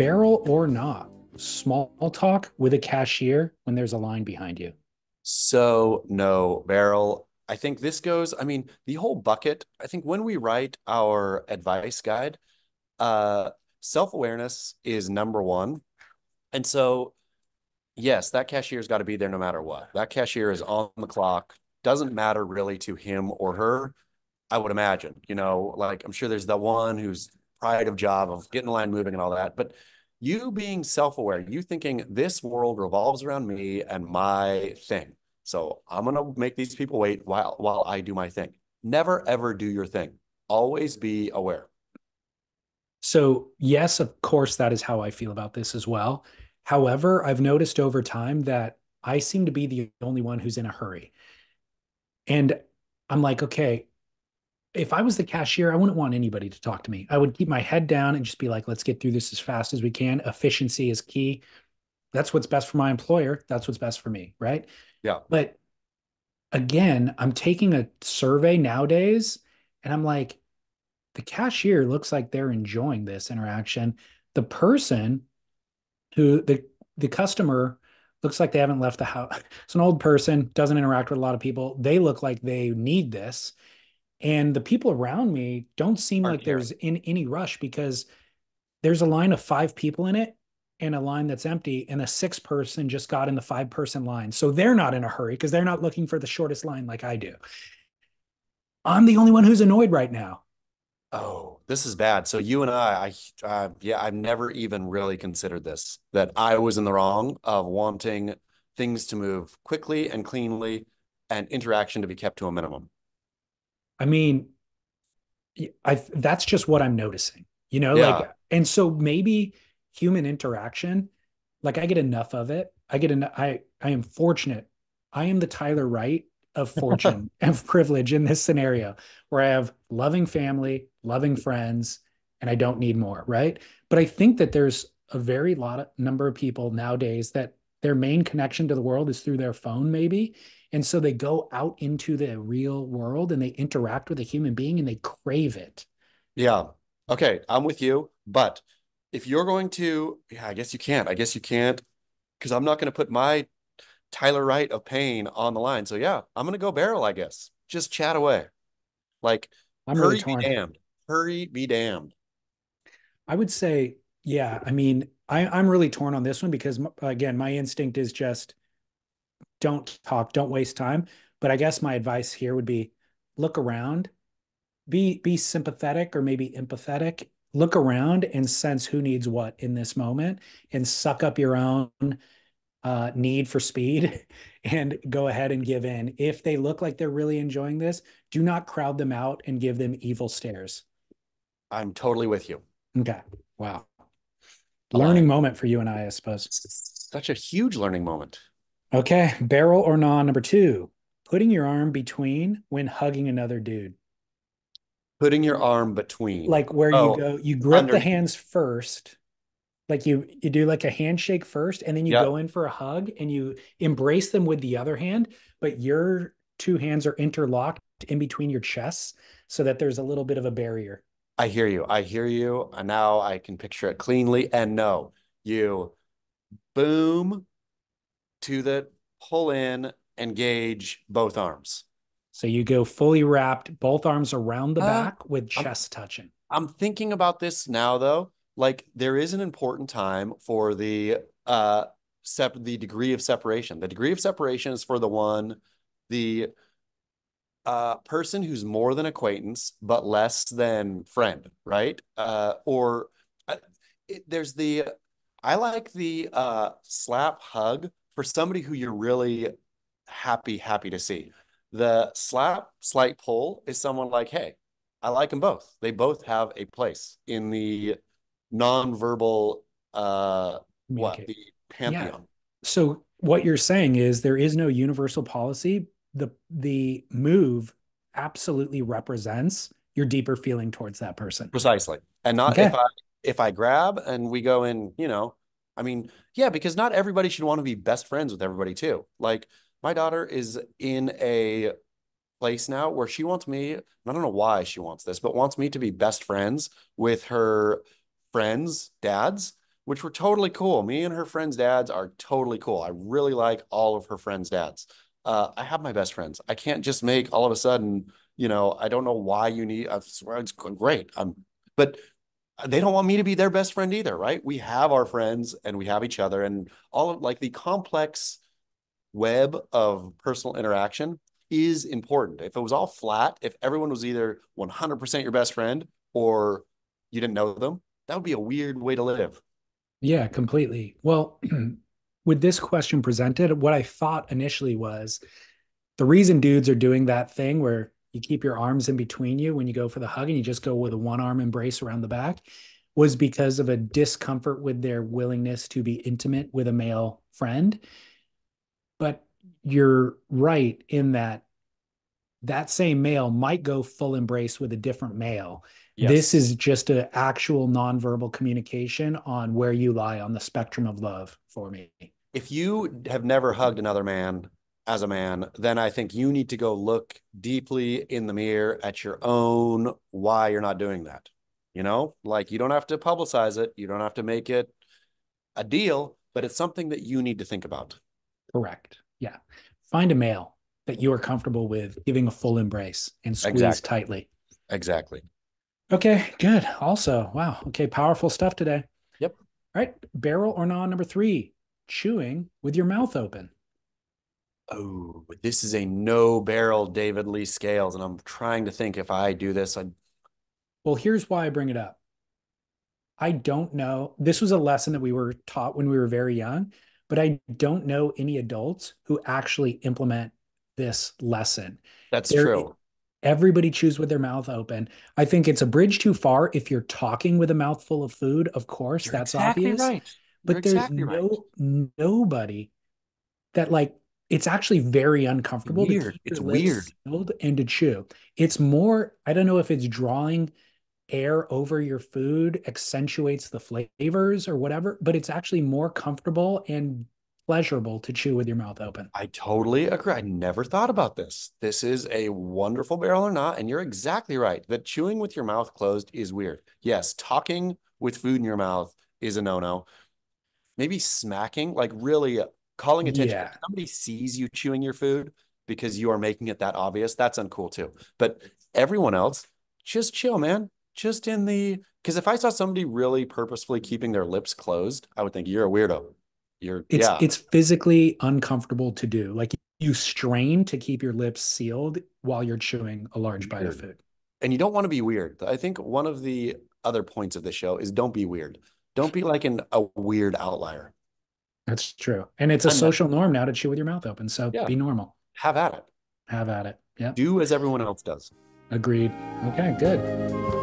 barrel or not, small talk with a cashier when there's a line behind you. So no barrel. I think this goes, I mean, the whole bucket, I think when we write our advice guide, uh, self-awareness is number one. And so, yes, that cashier's got to be there no matter what. That cashier is on the clock. Doesn't matter really to him or her. I would imagine, you know, like I'm sure there's the one who's pride of job of getting the line moving and all that. But you being self-aware, you thinking this world revolves around me and my thing. So I'm gonna make these people wait while while I do my thing. Never ever do your thing. Always be aware. So, yes, of course, that is how I feel about this as well. However, I've noticed over time that I seem to be the only one who's in a hurry. And I'm like, okay, if I was the cashier, I wouldn't want anybody to talk to me. I would keep my head down and just be like, let's get through this as fast as we can. Efficiency is key. That's what's best for my employer. That's what's best for me. Right. Yeah. But again, I'm taking a survey nowadays and I'm like, the cashier looks like they're enjoying this interaction. The person who the the customer looks like they haven't left the house. It's an old person, doesn't interact with a lot of people. They look like they need this and the people around me don't seem Aren't like here. there's in any rush because there's a line of five people in it and a line that's empty and a six person just got in the five person line. So they're not in a hurry because they're not looking for the shortest line like i do. I'm the only one who's annoyed right now. Oh this is bad. So you and i i uh, yeah i've never even really considered this that i was in the wrong of wanting things to move quickly and cleanly and interaction to be kept to a minimum I mean, I that's just what I'm noticing, you know, yeah. like, and so maybe human interaction, like I get enough of it. I get an, I, I am fortunate. I am the Tyler Wright of fortune and privilege in this scenario where I have loving family, loving friends, and I don't need more, right? But I think that there's a very lot of number of people nowadays that their main connection to the world is through their phone, maybe. And so they go out into the real world and they interact with a human being and they crave it. Yeah. Okay. I'm with you. But if you're going to, yeah, I guess you can't. I guess you can't because I'm not going to put my Tyler Wright of pain on the line. So yeah, I'm going to go barrel, I guess. Just chat away. Like, I'm hurry really be damned. Hurry be damned. I would say, yeah. I mean, I, I'm really torn on this one because, again, my instinct is just don't talk, don't waste time. But I guess my advice here would be look around, be be sympathetic or maybe empathetic. Look around and sense who needs what in this moment and suck up your own uh, need for speed and go ahead and give in. If they look like they're really enjoying this, do not crowd them out and give them evil stares. I'm totally with you. Okay. Wow. Learning moment for you and I, I suppose. Such a huge learning moment. Okay, barrel or non number two, putting your arm between when hugging another dude. Putting your arm between. Like where oh, you go, you grip under... the hands first. Like you you do like a handshake first and then you yep. go in for a hug and you embrace them with the other hand, but your two hands are interlocked in between your chests so that there's a little bit of a barrier. I hear you. I hear you. And now I can picture it cleanly. And no, you boom to the pull in, engage both arms. So you go fully wrapped, both arms around the uh, back with chest I'm, touching. I'm thinking about this now though. Like there is an important time for the uh sep the degree of separation. The degree of separation is for the one, the uh person who's more than acquaintance but less than friend, right? Uh or uh, it, there's the I like the uh slap hug for somebody who you're really happy, happy to see. The slap, slight pull is someone like, hey, I like them both. They both have a place in the nonverbal uh what the pantheon. Yeah. So what you're saying is there is no universal policy. The the move absolutely represents your deeper feeling towards that person. Precisely. And not okay. if I if I grab and we go in, you know, I mean, yeah, because not everybody should want to be best friends with everybody too. Like my daughter is in a place now where she wants me, I don't know why she wants this, but wants me to be best friends with her friends' dads, which were totally cool. Me and her friends' dads are totally cool. I really like all of her friends' dads. Uh, I have my best friends. I can't just make all of a sudden, you know, I don't know why you need. I swear it's great. I'm, but they don't want me to be their best friend either, right? We have our friends and we have each other, and all of like the complex web of personal interaction is important. If it was all flat, if everyone was either 100% your best friend or you didn't know them, that would be a weird way to live. Yeah, completely. Well, with this question presented, what I thought initially was the reason dudes are doing that thing where you keep your arms in between you when you go for the hug and you just go with a one arm embrace around the back was because of a discomfort with their willingness to be intimate with a male friend. But you're right in that that same male might go full embrace with a different male. Yes. This is just an actual nonverbal communication on where you lie on the spectrum of love for me. If you have never hugged another man as a man, then I think you need to go look deeply in the mirror at your own why you're not doing that. You know, like you don't have to publicize it, you don't have to make it a deal, but it's something that you need to think about. Correct. Yeah. Find a male that you are comfortable with giving a full embrace and squeeze exactly. tightly. Exactly. Okay, good. Also, wow. Okay, powerful stuff today. Yep. All right. Barrel or non number three, chewing with your mouth open. Oh, this is a no barrel David Lee Scales. And I'm trying to think if I do this. I... Well, here's why I bring it up. I don't know. This was a lesson that we were taught when we were very young, but I don't know any adults who actually implement this lesson. That's They're, true. Everybody chews with their mouth open. I think it's a bridge too far if you're talking with a mouthful of food. Of course, you're that's exactly obvious. Right. But there's exactly no right. nobody that like it's actually very uncomfortable. It's weird. it's weird. And to chew. It's more, I don't know if it's drawing air over your food accentuates the flavors or whatever, but it's actually more comfortable and pleasurable to chew with your mouth open. I totally agree. I never thought about this. This is a wonderful barrel or not. And you're exactly right that chewing with your mouth closed is weird. Yes, talking with food in your mouth is a no no. Maybe smacking, like really uh, calling attention. Yeah. If somebody sees you chewing your food because you are making it that obvious, that's uncool too. But everyone else, just chill, man. Just in the because if I saw somebody really purposefully keeping their lips closed, I would think you're a weirdo. You're it's yeah. it's physically uncomfortable to do. Like you strain to keep your lips sealed while you're chewing a large weird. bite of food. And you don't want to be weird. I think one of the other points of the show is don't be weird. Don't be like an, a weird outlier. That's true. And it's a I'm social not. norm now to chew with your mouth open. So yeah. be normal. Have at it. Have at it. Yeah. Do as everyone else does. Agreed. Okay, good.